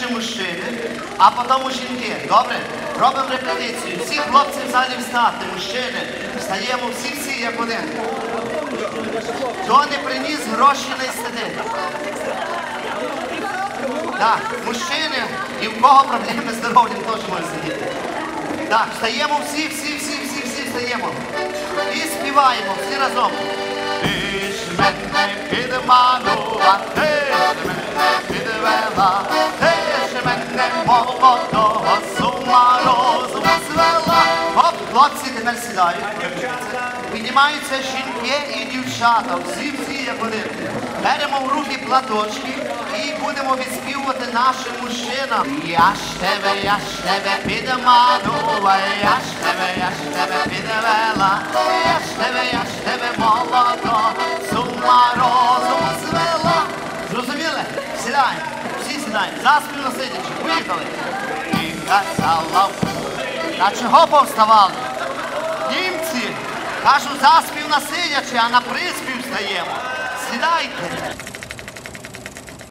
перші мужчини, а потім жінки. Добре? Робимо репетицію. Всі хлопці в залі встати, мужчини. Встаємо всі-всі як один. Хто не приніс гроші не сидить. Так, мужчини, і в кого проблеми з здоров'ям теж може сидіти. Так, встаємо всі, всі, всі, всі, всі встаємо. І співаємо всі разом. Ти ж мене підманула, ти ж мене підвела, мене молодого з ума розуму звела. Оп, хлопці тепер сідають. Піднімаються жінки і дівчата, всі всі як один. Беремо в руки платочки і будемо відспівувати нашим мужчинам. Я ж тебе, я ж тебе підманула, я ж тебе, я ж тебе сидячи, поїхали. І казала, На чого повставали? Німці, кажу, заспів на сидячи, а на приспів стаємо. Сідайте.